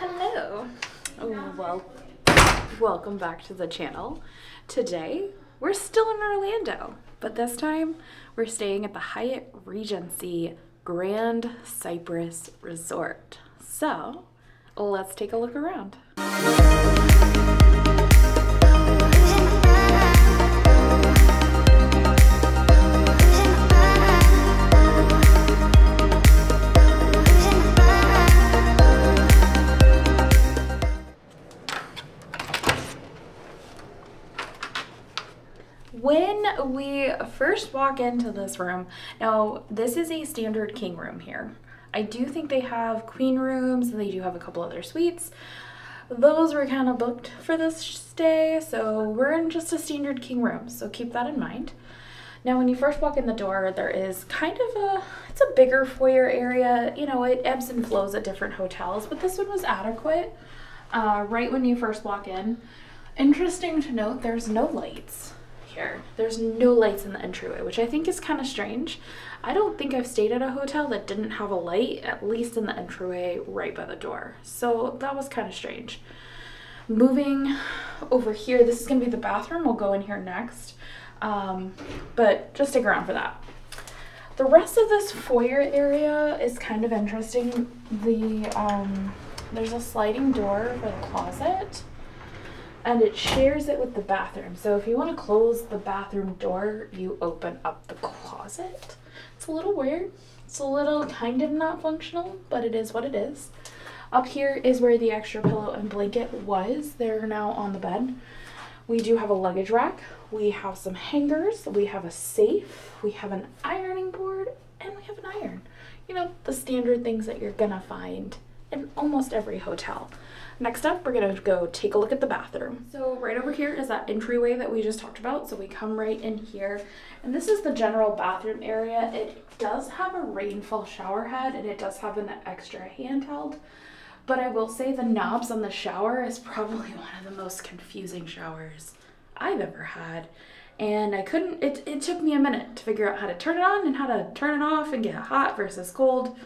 Hello. Oh, well, welcome back to the channel. Today, we're still in Orlando, but this time we're staying at the Hyatt Regency Grand Cypress Resort. So, let's take a look around. We first walk into this room, now this is a standard king room here. I do think they have queen rooms they do have a couple other suites. Those were kind of booked for this stay, so we're in just a standard king room, so keep that in mind. Now, when you first walk in the door, there is kind of a, it's a bigger foyer area. You know, it ebbs and flows at different hotels, but this one was adequate uh, right when you first walk in. Interesting to note, there's no lights here. There's no lights in the entryway, which I think is kind of strange. I don't think I've stayed at a hotel that didn't have a light, at least in the entryway right by the door. So that was kind of strange. Moving over here, this is going to be the bathroom. We'll go in here next. Um, but just stick around for that. The rest of this foyer area is kind of interesting. The um, There's a sliding door for the closet and it shares it with the bathroom. So if you want to close the bathroom door, you open up the closet. It's a little weird. It's a little kind of not functional, but it is what it is. Up here is where the extra pillow and blanket was. They're now on the bed. We do have a luggage rack. We have some hangers. We have a safe. We have an ironing board and we have an iron. You know, the standard things that you're gonna find in almost every hotel. Next up, we're gonna go take a look at the bathroom. So right over here is that entryway that we just talked about. So we come right in here and this is the general bathroom area. It does have a rainfall shower head and it does have an extra handheld. But I will say the knobs on the shower is probably one of the most confusing showers I've ever had. And I couldn't, it, it took me a minute to figure out how to turn it on and how to turn it off and get hot versus cold.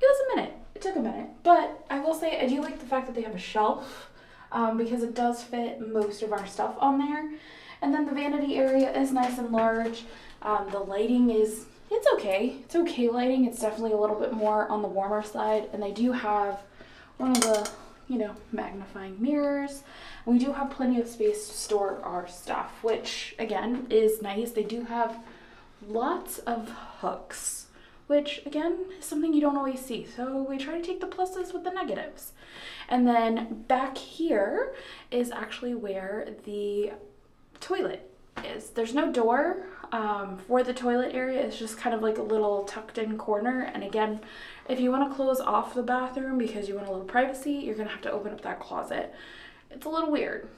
It was a minute it took a minute, but I will say I do like the fact that they have a shelf um, because it does fit most of our stuff on there. And then the vanity area is nice and large. Um, the lighting is, it's okay. It's okay lighting. It's definitely a little bit more on the warmer side. And they do have one of the, you know, magnifying mirrors. we do have plenty of space to store our stuff, which again is nice. They do have lots of hooks which again is something you don't always see. So we try to take the pluses with the negatives. And then back here is actually where the toilet is. There's no door um, for the toilet area. It's just kind of like a little tucked in corner. And again, if you want to close off the bathroom because you want a little privacy, you're going to have to open up that closet. It's a little weird.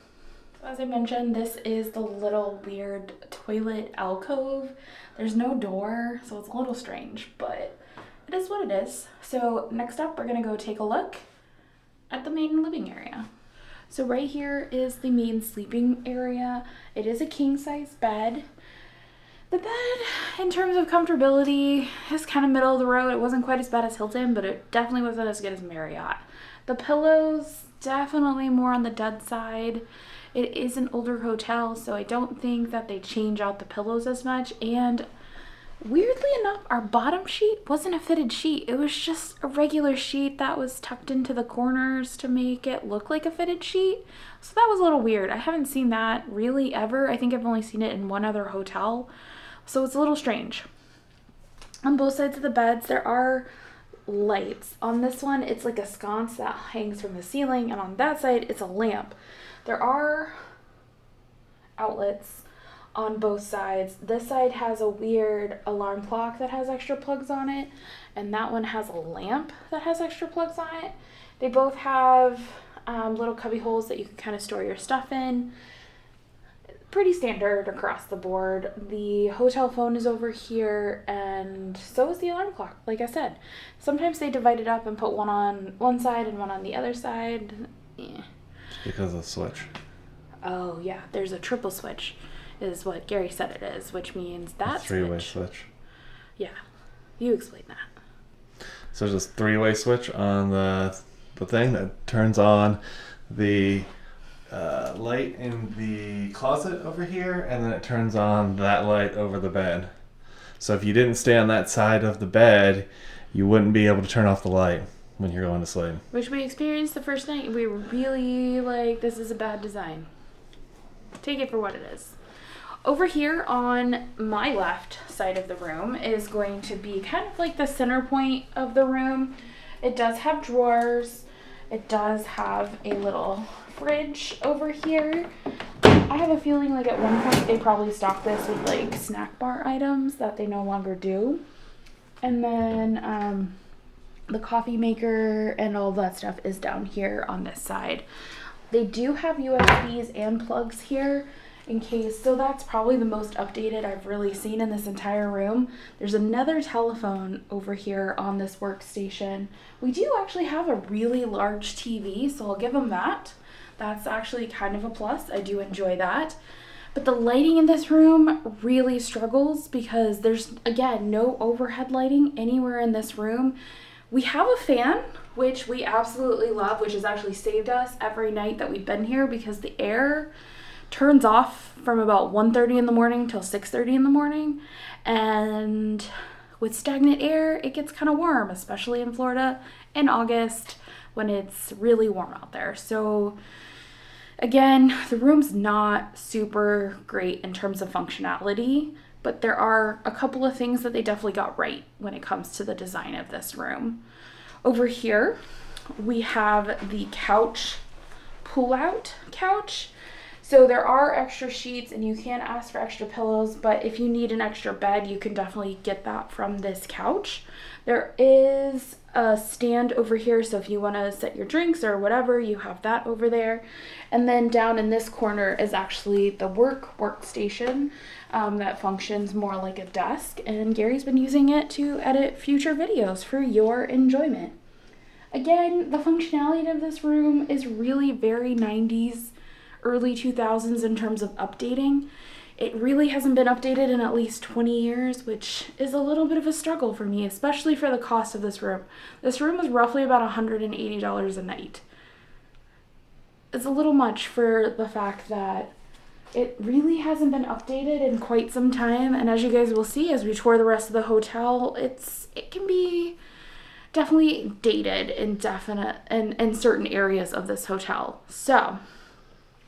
As I mentioned, this is the little weird toilet alcove. There's no door, so it's a little strange, but it is what it is. So next up, we're gonna go take a look at the main living area. So right here is the main sleeping area. It is a king size bed. The bed, in terms of comfortability, is kind of middle of the road. It wasn't quite as bad as Hilton, but it definitely wasn't as good as Marriott. The pillows, definitely more on the dead side. It is an older hotel, so I don't think that they change out the pillows as much. And weirdly enough, our bottom sheet wasn't a fitted sheet. It was just a regular sheet that was tucked into the corners to make it look like a fitted sheet. So that was a little weird. I haven't seen that really ever. I think I've only seen it in one other hotel. So it's a little strange. On both sides of the beds, there are lights. On this one, it's like a sconce that hangs from the ceiling, and on that side, it's a lamp. There are outlets on both sides. This side has a weird alarm clock that has extra plugs on it, and that one has a lamp that has extra plugs on it. They both have um, little cubby holes that you can kind of store your stuff in. Pretty standard across the board. The hotel phone is over here, and so is the alarm clock, like I said. Sometimes they divide it up and put one on one side and one on the other side. Yeah because of the switch. Oh yeah, there's a triple switch, is what Gary said it is, which means that three-way switch. switch. Yeah, you explain that. So just three-way switch on the the thing that turns on the uh, light in the closet over here, and then it turns on that light over the bed. So if you didn't stay on that side of the bed, you wouldn't be able to turn off the light when you're going to sleep. Which we experienced the first night. We were really like, this is a bad design. Take it for what it is. Over here on my left side of the room is going to be kind of like the center point of the room. It does have drawers. It does have a little fridge over here. I have a feeling like at one point they probably stocked this with like snack bar items that they no longer do. And then um, the coffee maker and all that stuff is down here on this side. They do have USBs and plugs here in case, so that's probably the most updated I've really seen in this entire room. There's another telephone over here on this workstation. We do actually have a really large TV, so I'll give them that. That's actually kind of a plus. I do enjoy that. But the lighting in this room really struggles because there's, again, no overhead lighting anywhere in this room. We have a fan, which we absolutely love, which has actually saved us every night that we've been here because the air turns off from about 1.30 in the morning till 6.30 in the morning. And with stagnant air, it gets kind of warm, especially in Florida in August when it's really warm out there. So again, the room's not super great in terms of functionality, but there are a couple of things that they definitely got right when it comes to the design of this room. Over here, we have the couch pull-out couch. So there are extra sheets and you can ask for extra pillows, but if you need an extra bed, you can definitely get that from this couch. There is a stand over here, so if you want to set your drinks or whatever, you have that over there. And then down in this corner is actually the work workstation um, that functions more like a desk, and Gary's been using it to edit future videos for your enjoyment. Again, the functionality of this room is really very 90s, early 2000s in terms of updating. It really hasn't been updated in at least 20 years, which is a little bit of a struggle for me, especially for the cost of this room. This room is roughly about $180 a night. It's a little much for the fact that it really hasn't been updated in quite some time, and as you guys will see as we tour the rest of the hotel, it's it can be definitely dated in definite and in, in certain areas of this hotel. So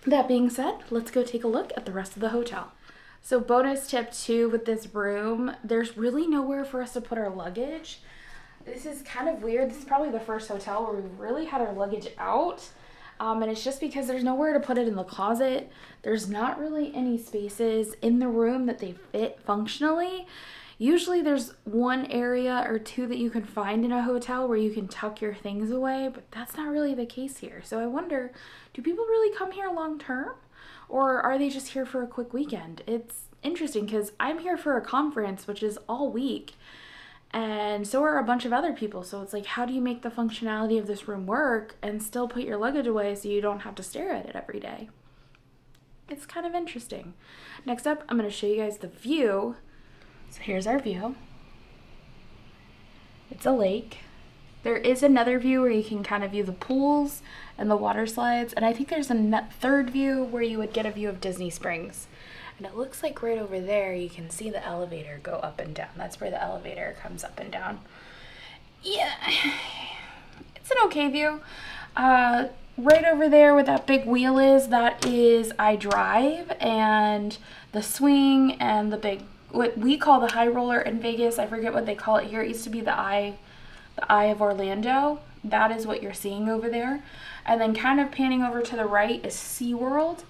that being said, let's go take a look at the rest of the hotel. So bonus tip two with this room, there's really nowhere for us to put our luggage. This is kind of weird. This is probably the first hotel where we've really had our luggage out. Um, and it's just because there's nowhere to put it in the closet. There's not really any spaces in the room that they fit functionally. Usually there's one area or two that you can find in a hotel where you can tuck your things away, but that's not really the case here. So I wonder, do people really come here long term? or are they just here for a quick weekend? It's interesting because I'm here for a conference, which is all week, and so are a bunch of other people. So it's like, how do you make the functionality of this room work and still put your luggage away so you don't have to stare at it every day? It's kind of interesting. Next up, I'm going to show you guys the view. So here's our view. It's a lake. There is another view where you can kind of view the pools and the water slides. And I think there's a third view where you would get a view of Disney Springs. And it looks like right over there you can see the elevator go up and down. That's where the elevator comes up and down. Yeah, it's an okay view. Uh, right over there where that big wheel is, that is I Drive and the swing and the big, what we call the high roller in Vegas. I forget what they call it here. It used to be the eye, the eye of Orlando. That is what you're seeing over there. And then kind of panning over to the right is SeaWorld.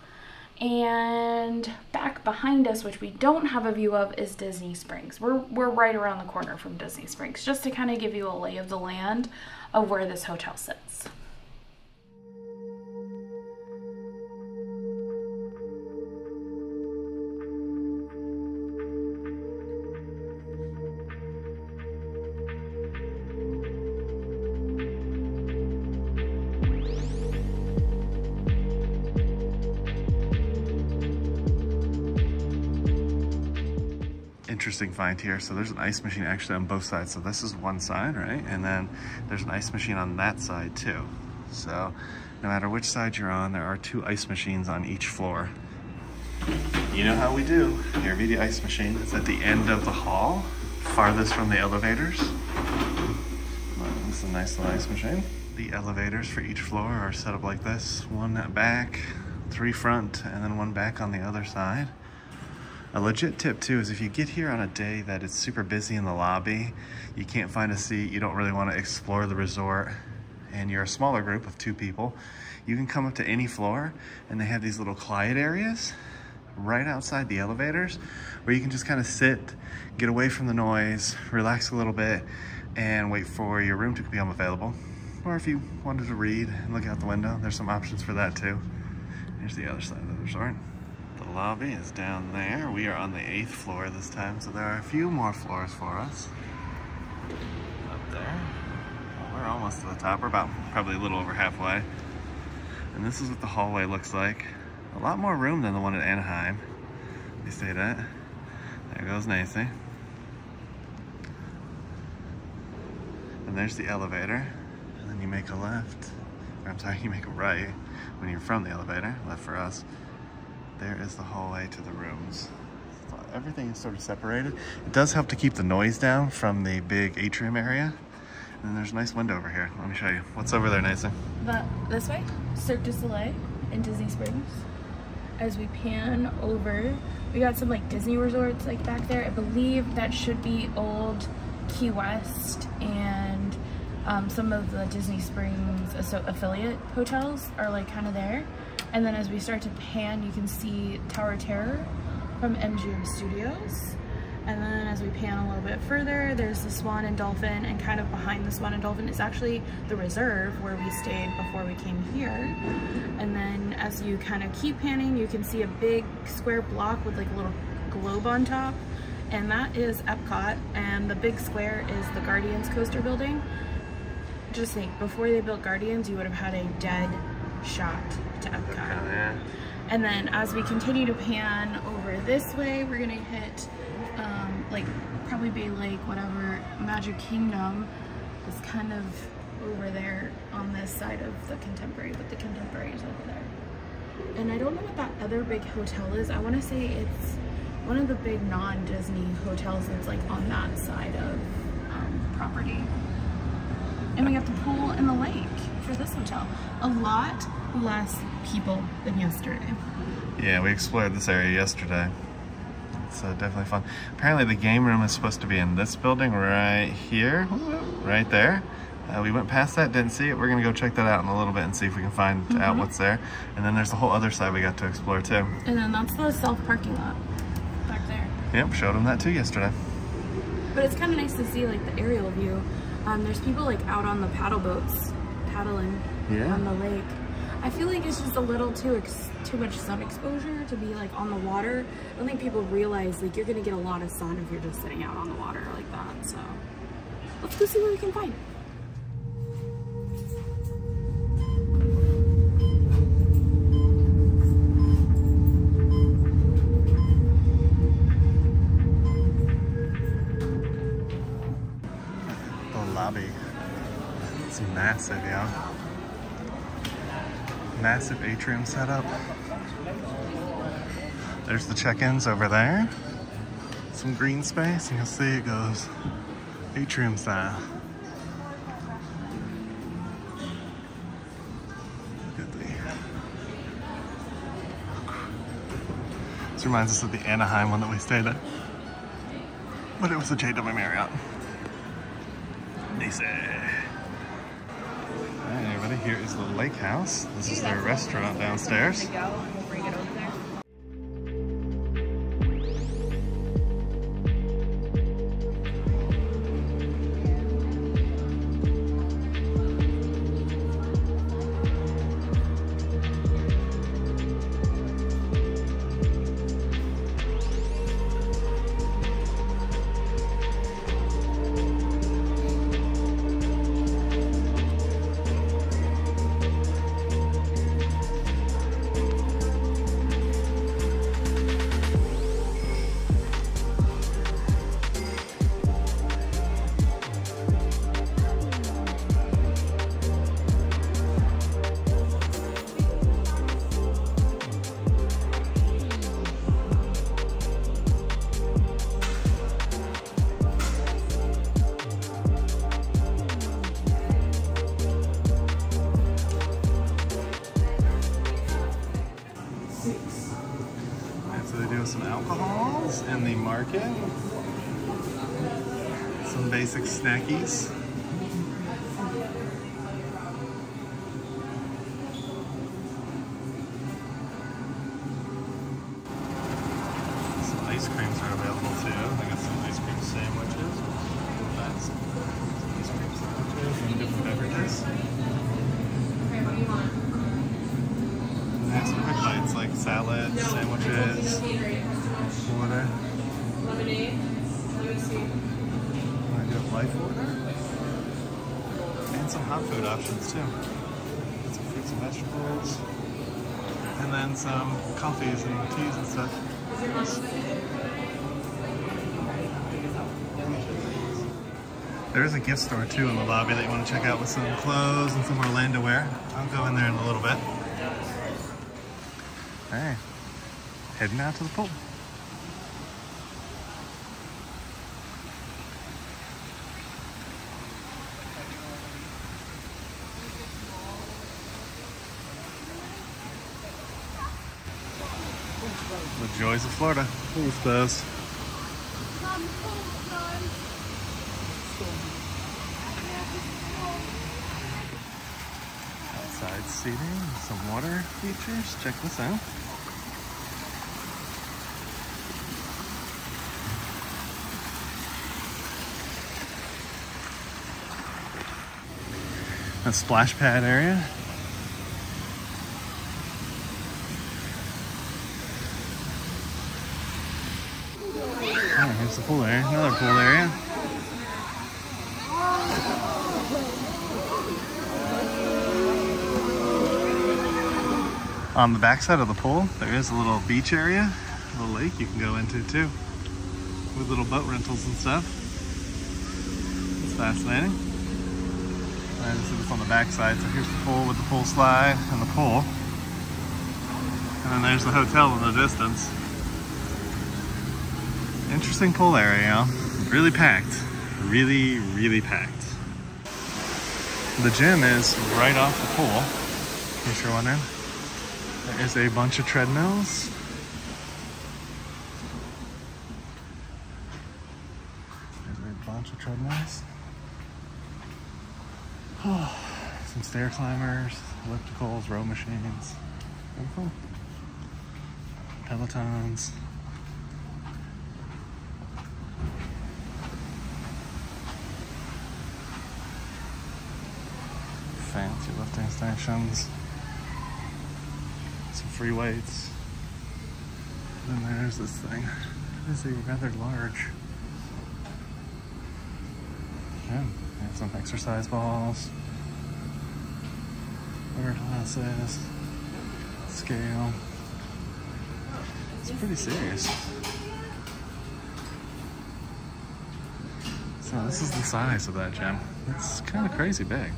And back behind us, which we don't have a view of, is Disney Springs. We're, we're right around the corner from Disney Springs, just to kind of give you a lay of the land of where this hotel sits. Interesting find here. So there's an ice machine actually on both sides. So this is one side, right? And then there's an ice machine on that side too. So no matter which side you're on, there are two ice machines on each floor. You know how we do. Your media ice machine is at the end of the hall, farthest from the elevators. This is a nice little ice machine. The elevators for each floor are set up like this. One back, three front, and then one back on the other side. A legit tip too is if you get here on a day that it's super busy in the lobby, you can't find a seat, you don't really want to explore the resort, and you're a smaller group of two people, you can come up to any floor and they have these little quiet areas right outside the elevators where you can just kind of sit, get away from the noise, relax a little bit, and wait for your room to become available. Or if you wanted to read and look out the window, there's some options for that too. Here's the other side of the resort. The lobby is down there. We are on the eighth floor this time, so there are a few more floors for us. Up there. We're almost to the top. We're about probably a little over halfway. And this is what the hallway looks like. A lot more room than the one at Anaheim. You see that? There goes Nancy. And there's the elevator. And then you make a left. Or I'm sorry, you make a right when you're from the elevator. Left for us. There is the hallway to the rooms. So everything is sort of separated. It does help to keep the noise down from the big atrium area. And there's a nice window over here. Let me show you. What's over there, Nathan? But this way, Cirque du Soleil in Disney Springs. As we pan over, we got some like Disney resorts like back there. I believe that should be old Key West and um, some of the Disney Springs affiliate hotels are like kind of there. And then as we start to pan, you can see Tower Terror from MGM Studios. And then as we pan a little bit further, there's the Swan and Dolphin, and kind of behind the Swan and Dolphin is actually the reserve where we stayed before we came here. And then as you kind of keep panning, you can see a big square block with like a little globe on top. And that is Epcot, and the big square is the Guardians coaster building. Just think, before they built Guardians, you would have had a dead shot to Epcot. And then as we continue to pan over this way, we're gonna hit um, like probably Bay Lake, whatever, Magic Kingdom is kind of over there on this side of the Contemporary, but the Contemporary is over there. And I don't know what that other big hotel is. I wanna say it's one of the big non-Disney hotels that's like on that side of um, property. And we have the pool and the lake for this hotel. A lot less people than yesterday. Yeah, we explored this area yesterday. It's uh, definitely fun. Apparently the game room is supposed to be in this building right here, right there. Uh, we went past that, didn't see it. We're gonna go check that out in a little bit and see if we can find mm -hmm. out what's there. And then there's the whole other side we got to explore too. And then that's the self parking lot back there. Yep, showed them that too yesterday. But it's kind of nice to see like the aerial view. Um, there's people like out on the paddle boats, paddling yeah. on the lake. I feel like it's just a little too too much sun exposure to be like on the water. I don't think people realize like you're gonna get a lot of sun if you're just sitting out on the water like that. So let's go see what we can find. Massive, yeah massive atrium setup. There's the check-ins over there. Some green space, and you'll see it goes atrium style. This reminds us of the Anaheim one that we stayed at. But it was a JW Marriott. Nice everybody. Here is the lake house. This is their restaurant downstairs. Basic too. Some fruits and vegetables. And then some coffees and teas and stuff. Is mom There's a gift store too in the lobby that you want to check out with some clothes and some Orlando wear. I'll go in there in a little bit. Alright, heading out to the pool. Joys of Florida. Pool's closed. Outside seating, some water features. Check this out. A splash pad area. Here's the pool area. Another pool area. On the backside of the pool, there is a little beach area, a little lake you can go into too, with little boat rentals and stuff. It's fascinating. And this is on the backside, so here's the pool with the pool slide and the pool. And then there's the hotel in the distance. Interesting pool area, really packed. Really, really packed. The gym is right off the pool, in case you're wondering. There is a bunch of treadmills. There's a bunch of treadmills. Some stair climbers, ellipticals, row machines. Pelotons. Fancy lifting stations some free weights. And then there's this thing. It is a rather large gym. They have some exercise balls, water glasses, scale. It's pretty serious. So this is the size of that gym. It's kind of crazy big.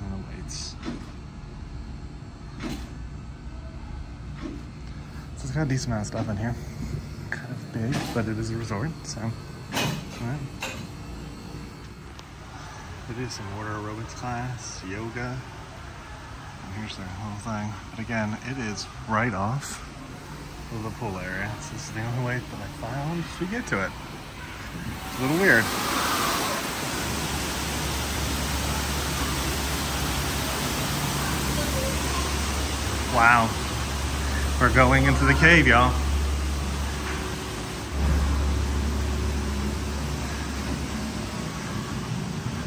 No weights. So it's a decent amount of stuff in here. Kind of big, but it is a resort, so. Alright. They do some water aerobics class, yoga. And here's their whole thing. But again, it is right off of the pool area. So this is the only way that I found to get to it. It's a little weird. Wow. We're going into the cave, y'all.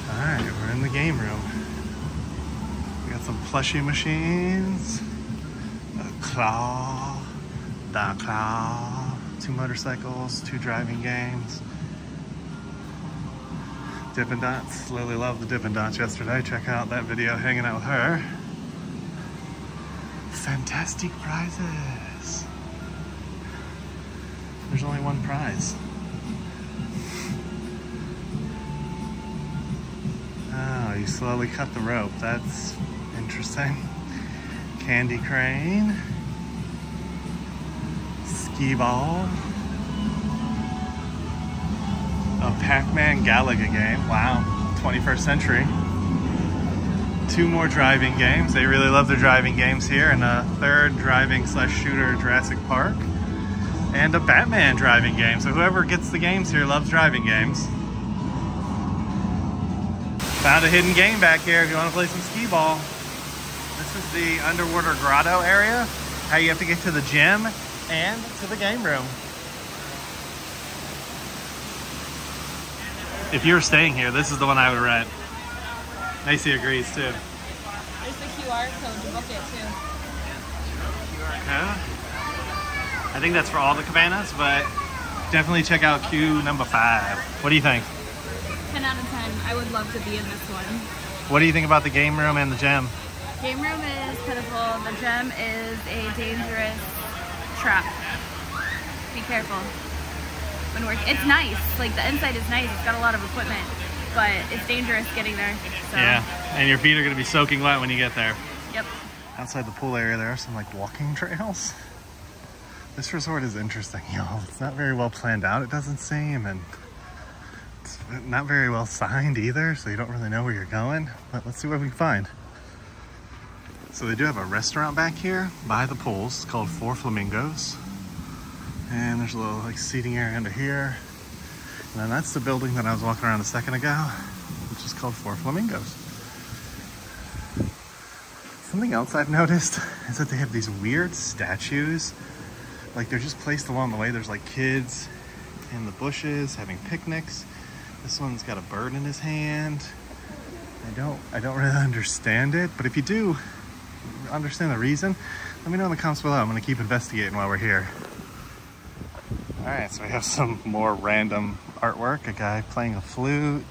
Alright, we're in the game room. We got some plushie machines. A claw. Da claw. Two motorcycles, two driving games. Dippin' Dots. Lily loved the Dippin' Dots yesterday. Check out that video hanging out with her fantastic prizes. There's only one prize. Oh, you slowly cut the rope. That's interesting. Candy crane. Skee ball. A Pac-Man Galaga game. Wow. 21st century. Two more driving games. They really love their driving games here, and a third driving slash shooter Jurassic Park, and a Batman driving game. So whoever gets the games here loves driving games. Found a hidden game back here if you want to play some skee ball. This is the underwater grotto area. How you have to get to the gym and to the game room. If you're staying here, this is the one I would rent. Macy agrees too. There's the QR code to book it too. Yeah. I think that's for all the cabanas, but definitely check out queue number five. What do you think? 10 out of 10. I would love to be in this one. What do you think about the game room and the gym? Game room is pitiful. The gym is a dangerous trap. Be careful. When work, it's nice. Like the inside is nice. It's got a lot of equipment, but it's dangerous getting there. So, Yeah, and your feet are gonna be soaking wet when you get there. Yep. Outside the pool area, there are some like walking trails. This resort is interesting, y'all. It's not very well planned out, it doesn't seem, and it's not very well signed either, so you don't really know where you're going. But let's see what we can find. So they do have a restaurant back here by the pools It's called Four Flamingos. And there's a little like seating area under here. And that's the building that I was walking around a second ago, which is called Four Flamingos. Something else I've noticed is that they have these weird statues. Like they're just placed along the way. There's like kids in the bushes having picnics. This one's got a bird in his hand. I don't I don't really understand it, but if you do understand the reason, let me know in the comments below. I'm gonna keep investigating while we're here. All right, so we have some more random artwork. A guy playing a flute.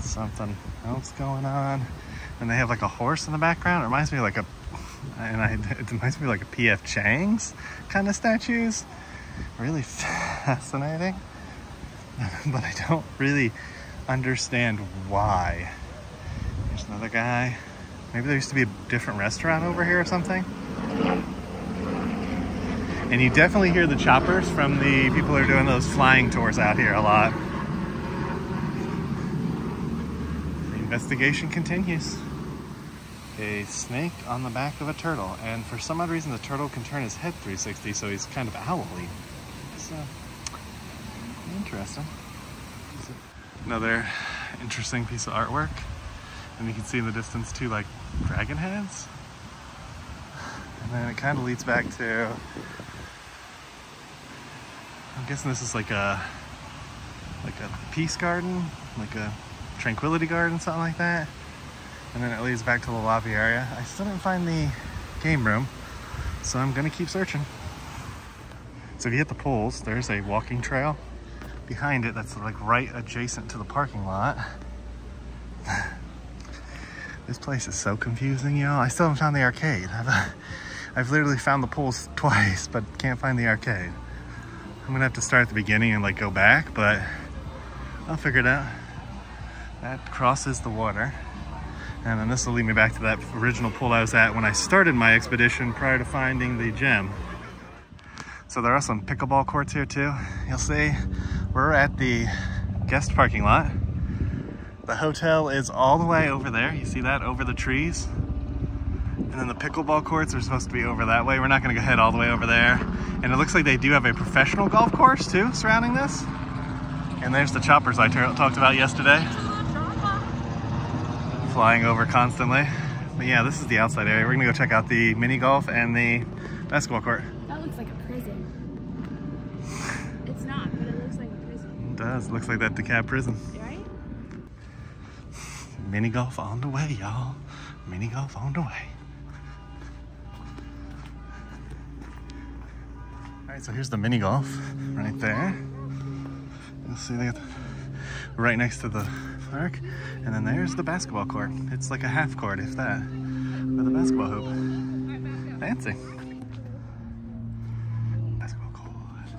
Something else going on. And they have like a horse in the background. It reminds me like a, and I, it reminds me like a P.F. Chang's kind of statues. Really fascinating. but I don't really understand why. There's another guy. Maybe there used to be a different restaurant over here or something. And you definitely hear the choppers from the people who are doing those flying tours out here a lot. The investigation continues. A snake on the back of a turtle, and for some odd reason, the turtle can turn his head 360, so he's kind of owly. It's uh, interesting. Another interesting piece of artwork, and you can see in the distance two like dragon heads. And then it kind of leads back to. I'm guessing this is like a like a peace garden, like a tranquility garden, something like that. And then it leads back to the lobby area. I still didn't find the game room, so I'm gonna keep searching. So if you hit the pools, there's a walking trail behind it that's like right adjacent to the parking lot. this place is so confusing, y'all. I still haven't found the arcade. I've, I've literally found the pools twice, but can't find the arcade. I'm gonna have to start at the beginning and like go back, but I'll figure it out. That crosses the water. And then this will lead me back to that original pool I was at when I started my expedition prior to finding the gem. So there are some pickleball courts here too. You'll see we're at the guest parking lot. The hotel is all the way over there. You see that over the trees? And then the pickleball courts are supposed to be over that way. We're not gonna go head all the way over there. And it looks like they do have a professional golf course too surrounding this. And there's the choppers I talked about yesterday. Flying over constantly. But yeah, this is the outside area. We're gonna go check out the mini golf and the basketball court. That looks like a prison. It's not, but it looks like a prison. It does. Looks like that DeKalb prison. Right? Mini golf on the way, y'all. Mini golf on the way. Right, so here's the mini golf right there. You'll see that right next to the park. And then there's the basketball court. It's like a half court, if that, with a basketball hoop. Fancy. Basketball court.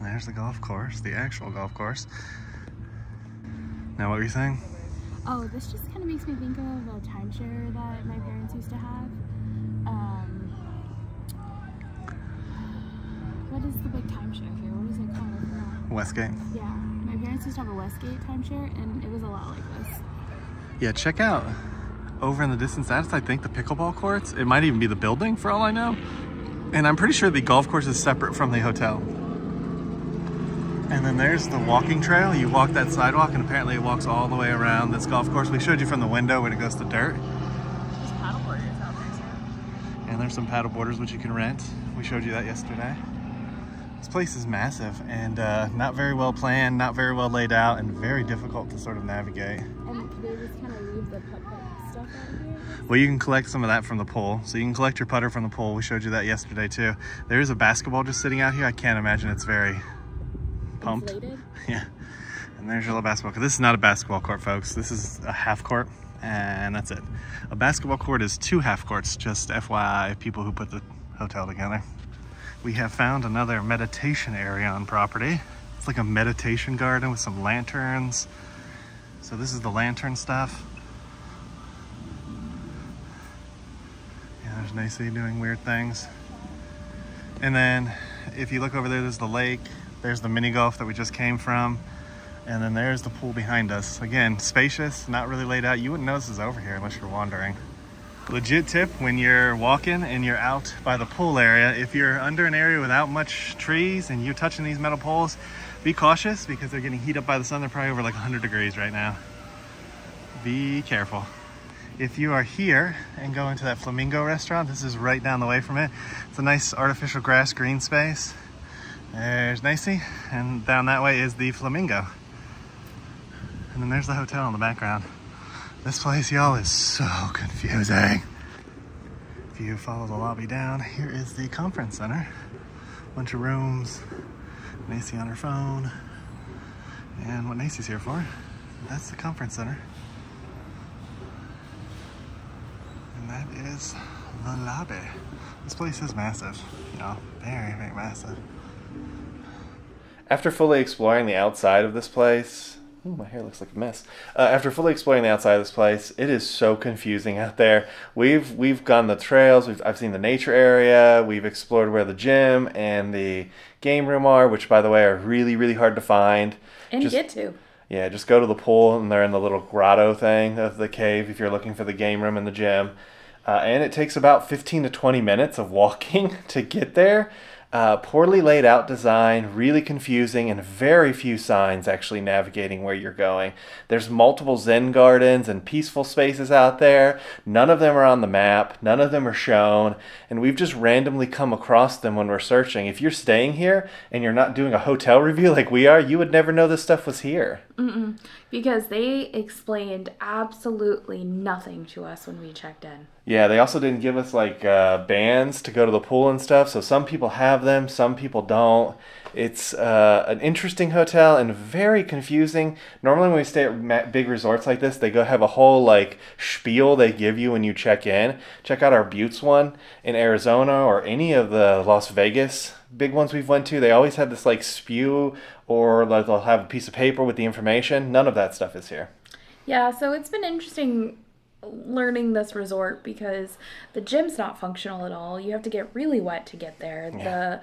There's the golf course, the actual golf course. Now, what were you saying? Oh, this just kind of makes me think of a timeshare that my parents used to have. Westgate. Yeah, my parents used to have a Westgate timeshare, and it was a lot like this. Yeah, check out over in the distance. That's I think the pickleball courts. It might even be the building for all I know. And I'm pretty sure the golf course is separate from the hotel. And then there's the walking trail. You walk that sidewalk and apparently it walks all the way around this golf course. We showed you from the window when it goes to dirt. There's paddle paddleboarders out there too. And there's some paddle boarders which you can rent. We showed you that yesterday. This place is massive and uh, not very well planned, not very well laid out, and very difficult to sort of navigate. And they just kind of leave the putt stuff out here. Well, you can collect some of that from the pool. So you can collect your putter from the pool. We showed you that yesterday too. There is a basketball just sitting out here. I can't imagine it's very pumped. Inflated. Yeah. And there's your little basketball court. This is not a basketball court, folks. This is a half court, and that's it. A basketball court is two half courts, just FYI, people who put the hotel together. We have found another meditation area on property. It's like a meditation garden with some lanterns. So this is the lantern stuff. Yeah, there's Nacy doing weird things. And then if you look over there, there's the lake. There's the mini golf that we just came from. And then there's the pool behind us. Again, spacious, not really laid out. You wouldn't know this is over here unless you're wandering. Legit tip when you're walking and you're out by the pool area, if you're under an area without much trees and you're touching these metal poles, be cautious because they're getting heat up by the sun. They're probably over like 100 degrees right now. Be careful. If you are here and go into that Flamingo restaurant, this is right down the way from it. It's a nice artificial grass green space. There's Nacy, and down that way is the Flamingo. And then there's the hotel in the background. This place, y'all, is so confusing. If you follow the lobby down, here is the conference center. Bunch of rooms, Nacy on her phone, and what Nacy's here for. That's the conference center. And that is the lobby. This place is massive, you know, very, very massive. After fully exploring the outside of this place, Ooh, my hair looks like a mess. Uh, after fully exploring the outside of this place, it is so confusing out there. We've we've gone the trails. We've I've seen the nature area. We've explored where the gym and the game room are, which by the way are really really hard to find. And Just- get to. Yeah, just go to the pool and they're in the little grotto thing of the cave if you're looking for the game room and the gym. Uh, and it takes about 15 to 20 minutes of walking to get there. Uh, poorly laid out design, really confusing, and very few signs actually navigating where you're going. There's multiple Zen gardens and peaceful spaces out there. None of them are on the map, none of them are shown, and we've just randomly come across them when we're searching. If you're staying here and you're not doing a hotel review like we are, you would never know this stuff was here. Because they explained absolutely nothing to us when we checked in. Yeah, they also didn't give us like uh, bands to go to the pool and stuff. So some people have them, some people don't. It's uh, an interesting hotel and very confusing. Normally, when we stay at big resorts like this, they go have a whole like spiel they give you when you check in. Check out our Buttes one in Arizona or any of the Las Vegas big ones we've went to. They always have this like spew or like they'll have a piece of paper with the information. None of that stuff is here. Yeah, so it's been interesting learning this resort because the gym's not functional at all. You have to get really wet to get there. The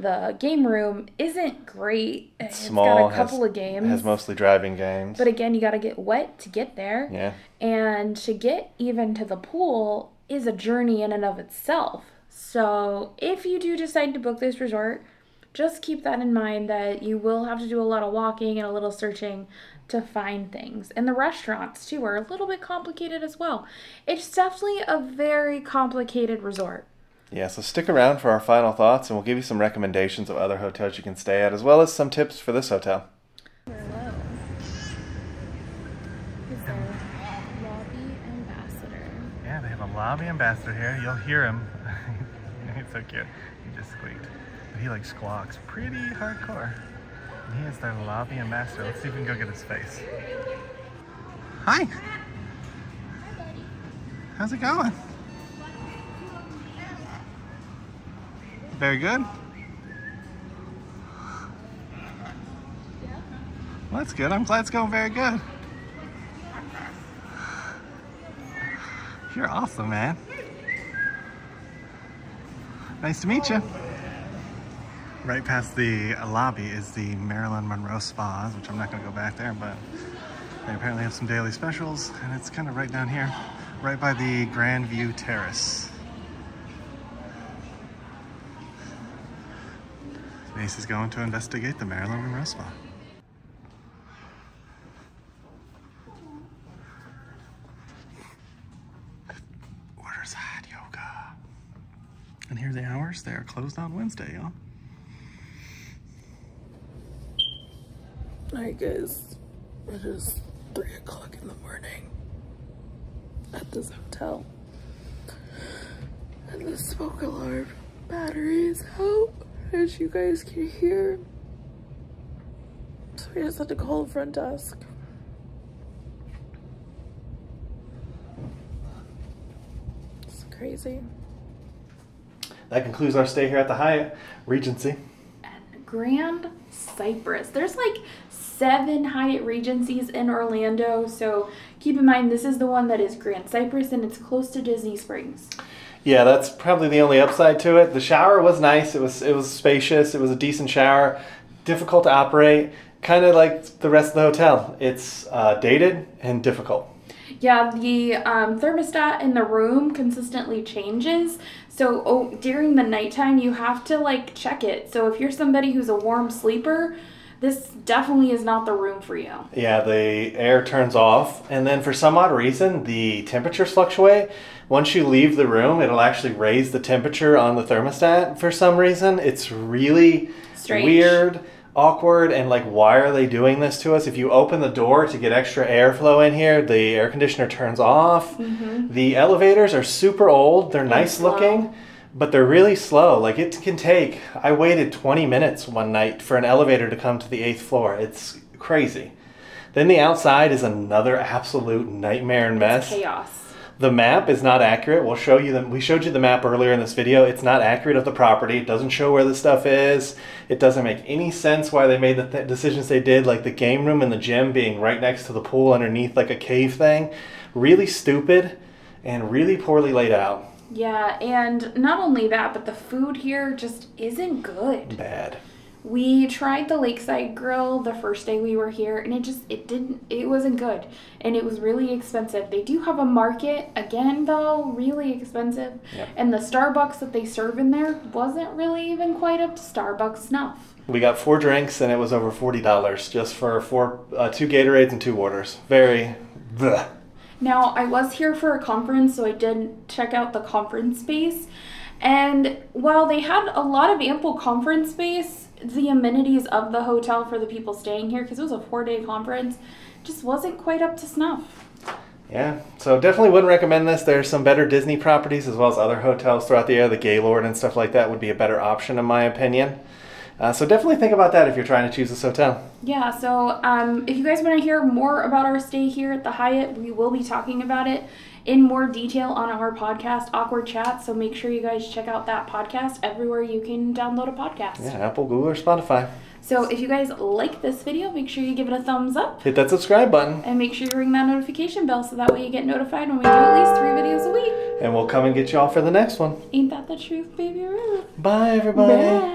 the game room isn't great. It's Small, got a couple has, of games. has mostly driving games. but again, you got to get wet to get there. yeah. And to get even to the pool is a journey in and of itself. So if you do decide to book this resort, just keep that in mind that you will have to do a lot of walking and a little searching to find things. And the restaurants too are a little bit complicated as well. It's definitely a very complicated resort. Yeah, so stick around for our final thoughts and we'll give you some recommendations of other hotels you can stay at, as well as some tips for this hotel. Hello. Is there lobby ambassador? Yeah, they have a lobby ambassador here. You'll hear him. He's so cute. He just squeaked. He like squawks pretty hardcore. And he is their lobby and master. Let's see if we can go get his face. Hi. How's it going? Very good. Well, that's good. I'm glad it's going very good. You're awesome, man. Nice to meet you. Right past the lobby is the Marilyn Monroe Spas, which I'm not to go back there, but they apparently have some daily specials, and it's kind of right down here, right by the Grand View Terrace. Mace is going to investigate the Marilyn Monroe Spa. Waterside Yoga. And here are the hours. They are closed on Wednesday, y'all. Alright guys, it is 3 o'clock in the morning at this hotel. And the smoke alarm battery is out, as you guys can hear. So we just had to call the front desk. It's crazy. That concludes our stay here at the Hyatt Regency. and Grand Cypress. There's like seven Hyatt Regencies in Orlando, so keep in mind this is the one that is Grand Cypress and it's close to Disney Springs. Yeah, that's probably the only upside to it. The shower was nice. It was it was spacious. It was a decent shower. Difficult to operate. Kind of like the rest of the hotel. It's uh, dated and difficult. Yeah, the um, thermostat in the room consistently changes. So oh, during the nighttime, you have to like check it. So if you're somebody who's a warm sleeper, this definitely is not the room for you. Yeah, the air turns off, and then for some odd reason, the temperatures fluctuate. Once you leave the room, it'll actually raise the temperature on the thermostat for some reason. It's really Strange. weird, awkward, and like, why are they doing this to us? If you open the door to get extra airflow in here, the air conditioner turns off. Mm-hmm. The elevators are super old, they're nice looking. But they're really slow. Like it can take. I waited 20 minutes one night for an elevator to come to the eighth floor. It's crazy. Then the outside is another absolute nightmare and mess. Chaos. The map is not accurate. We'll show you the. We showed you the map earlier in this video. It's not accurate of the property. It doesn't show where the stuff is. It doesn't make any sense why they made the th- decisions they did, like the game room and the gym being right next to the pool underneath like a cave thing. Really stupid and really poorly laid out. Yeah, and not only that, but the food here just isn't good. Bad. We tried the Lakeside Grill the first day we were here, and it just it didn't it wasn't good, and it was really expensive. They do have a market again though, really expensive, Yep. and the Starbucks that they serve in there wasn't really even quite up to Starbucks snuff. We got four drinks and it was over forty dollars just for four, uh, two Gatorades and two waters. Very. Bleh. Now, I was here for a conference, so I did check out the conference space. And while they had a lot of ample conference space, the amenities of the hotel for the people staying here, because it was a four day conference, just wasn't quite up to snuff. Yeah, so definitely wouldn't recommend this. There's some better Disney properties as well as other hotels throughout the area. The Gaylord and stuff like that would be a better option in my opinion. Uh, so definitely think about that if you're trying to choose this hotel. Yeah, so um, if you guys want to hear more about our stay here at the Hyatt, we will be talking about it in more detail on our podcast, Awkward Chat. So make sure you guys check out that podcast everywhere you can download a podcast. Yeah, Apple, Google, or Spotify. So if you guys like this video, make sure you give it a thumbs up Hit that subscribe button, and make sure you ring that notification bell so that way you get notified when we do at least three videos a week. and we'll come and get you all for the next one. Ain't that the truth, baby Ruth? Bye, everybody. Bye.